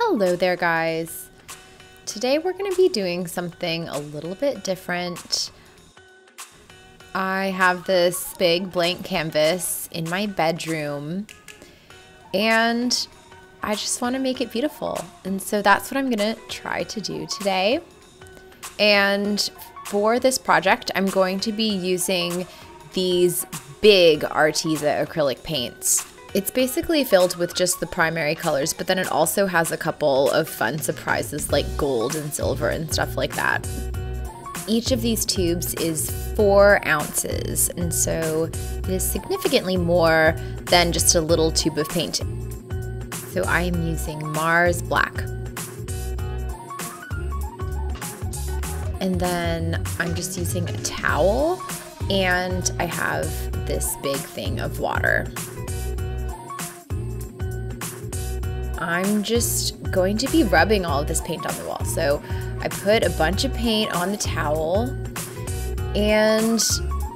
Hello there guys. Today we're going to be doing something a little bit different. I have this big blank canvas in my bedroom and I just want to make it beautiful. And so that's what I'm going to try to do today. And for this project, I'm going to be using these big Arteza acrylic paints. It's basically filled with just the primary colors, but then it also has a couple of fun surprises like gold and silver and stuff like that. Each of these tubes is four ounces, and so it is significantly more than just a little tube of paint. So I am using Mars Black. And then I'm just using a towel, and I have this big thing of water. I'm just going to be rubbing all of this paint on the wall. So I put a bunch of paint on the towel and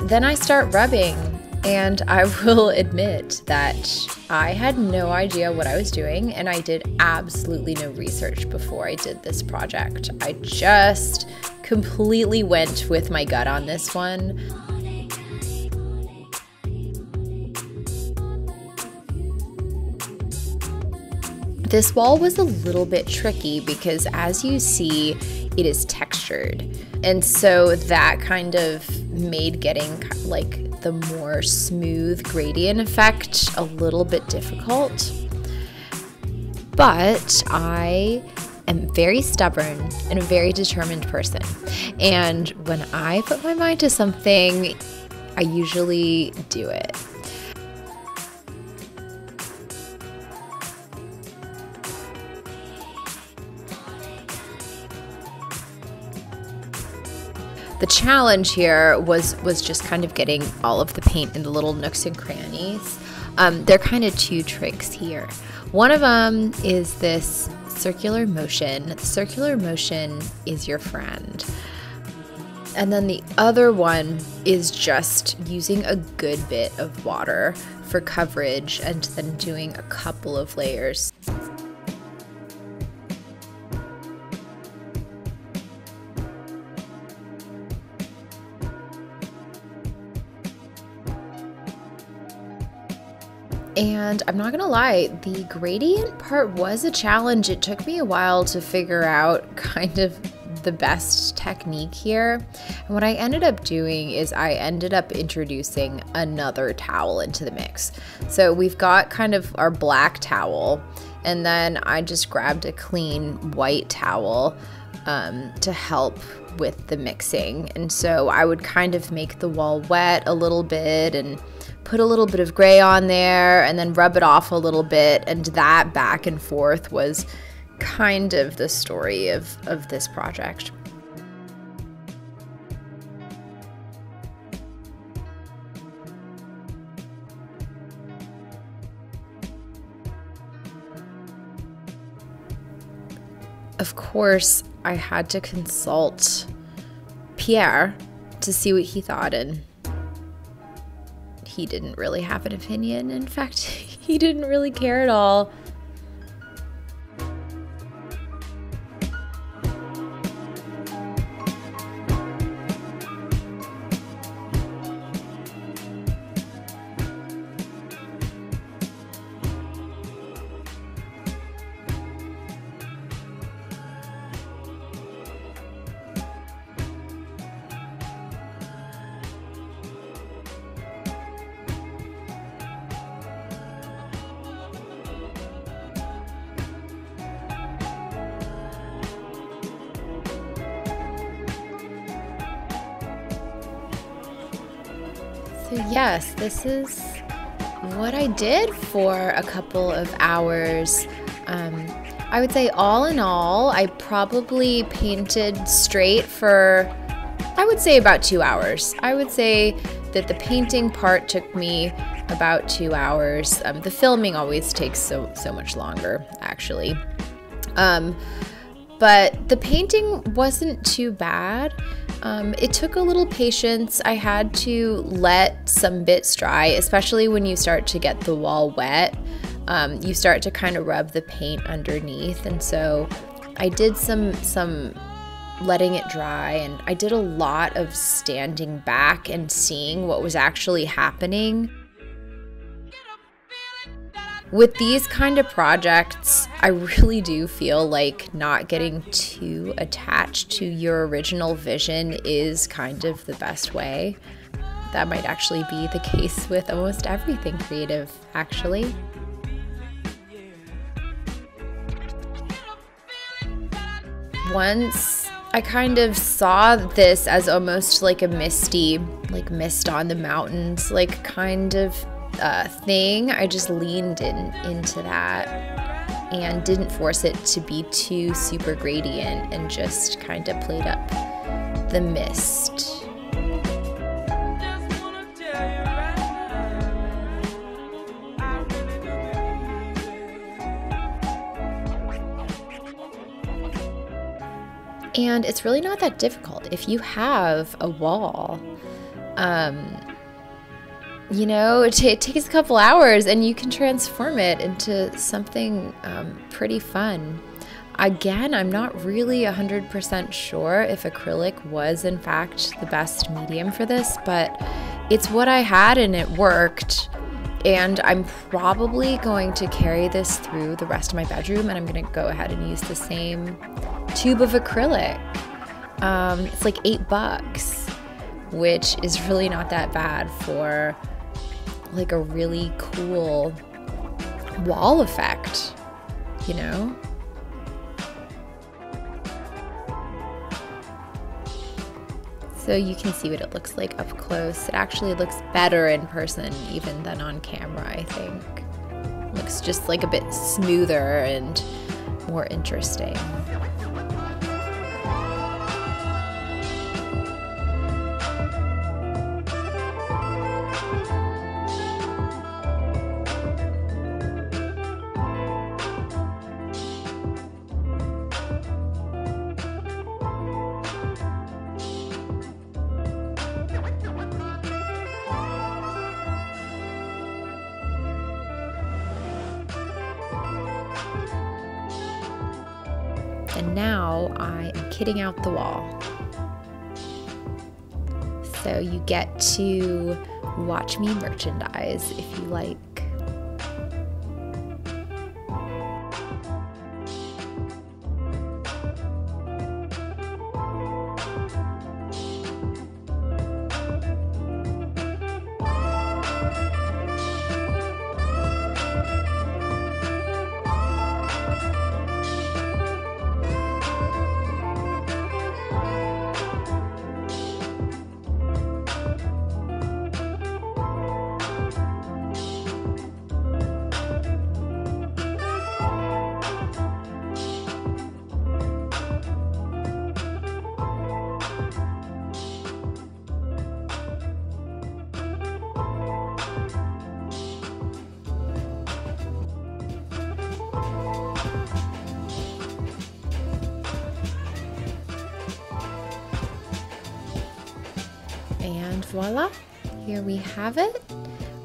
then I start rubbing. And I will admit that I had no idea what I was doing and I did absolutely no research before I did this project. I just completely went with my gut on this one. This wall was a little bit tricky because as you see, it is textured. And so that kind of made getting like the more smooth gradient effect a little bit difficult. But I am very stubborn and a very determined person. And when I put my mind to something, I usually do it. The challenge here was was just kind of getting all of the paint in the little nooks and crannies. Um, there are kind of two tricks here. One of them is this circular motion. Circular motion is your friend. And then the other one is just using a good bit of water for coverage and then doing a couple of layers. And I'm not gonna lie, the gradient part was a challenge. It took me a while to figure out kind of the best technique here. And what I ended up doing is I ended up introducing another towel into the mix. So we've got kind of our black towel, and then I just grabbed a clean white towel um, to help with the mixing. And so I would kind of make the wall wet a little bit and put a little bit of gray on there and then rub it off a little bit. And that back and forth was kind of the story of, of this project. Of course, I had to consult Pierre to see what he thought, and he didn't really have an opinion. In fact, he didn't really care at all. So, yes, this is what I did for a couple of hours. Um, I would say, all in all, I probably painted straight for, I would say, about two hours. I would say that the painting part took me about two hours. Um, the filming always takes so so much longer, actually. Um, but the painting wasn't too bad. Um, it took a little patience. I had to let some bits dry, especially when you start to get the wall wet. um, you start to kind of rub the paint underneath. And so I did some some letting it dry and I did a lot of standing back and seeing what was actually happening. With these kind of projects, I really do feel like not getting too attached to your original vision is kind of the best way. That might actually be the case with almost everything creative, actually. Once I kind of saw this as almost like a misty, like mist on the mountains, like kind of uh, thing, I just leaned in into that and didn't force it to be too super gradient and just kind of played up the mist. And it's really not that difficult. If you have a wall, um, you know, it, it, takes a couple hours and you can transform it into something um, pretty fun. Again, I'm not really 100% sure if acrylic was, in fact, the best medium for this, but it's what I had and it worked. And I'm probably going to carry this through the rest of my bedroom and I'm going to go ahead and use the same tube of acrylic. Um, it's like eight bucks, which is really not that bad for like a really cool wall effect, you know? So you can see what it looks like up close. It actually looks better in person even than on camera, I think. looks just like a bit smoother and more interesting. And now I am kitting out the wall. So you get to watch me merchandise if you like. And voila, here we have it.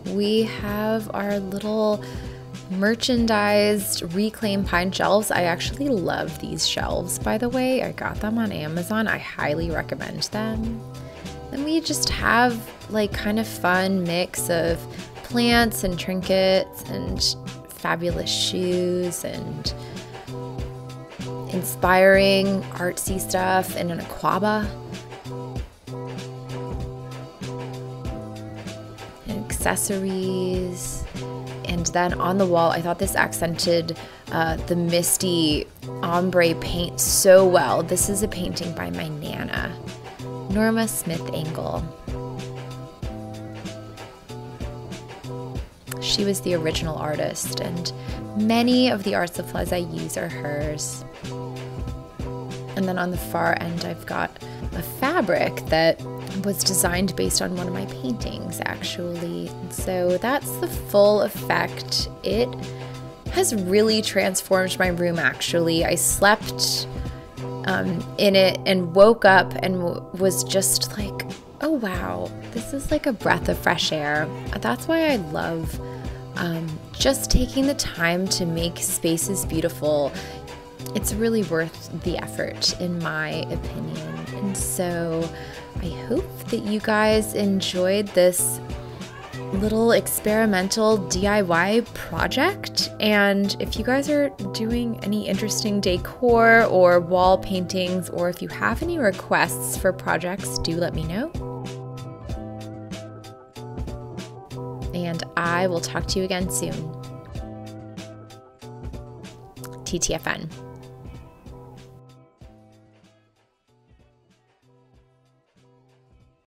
We have our little merchandised reclaimed pine shelves. I actually love these shelves, by the way. I got them on Amazon. I highly recommend them. Then we just have like kind of fun mix of plants and trinkets and fabulous shoes and inspiring artsy stuff and an aquaba. Accessories. And then on the wall, I thought this accented uh, the misty ombre paint so well. This is a painting by my Nana, Norma Smith Engle. She was the original artist, and many of the art supplies I use are hers. And then on the far end, I've got a fabric that was designed based on one of my paintings, actually. So that's the full effect. It has really transformed my room, actually. I slept um, in it and woke up and was just like, oh wow, this is like a breath of fresh air. That's why I love um, just taking the time to make spaces beautiful, it's really worth the effort, in my opinion. So I hope that you guys enjoyed this little experimental DIY project. And if you guys are doing any interesting decor or wall paintings, or if you have any requests for projects, do let me know. And I will talk to you again soon. TTFN.